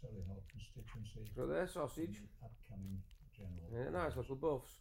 Solihull constituency So they're sausage. the upcoming general. Yeah, nice little buffs.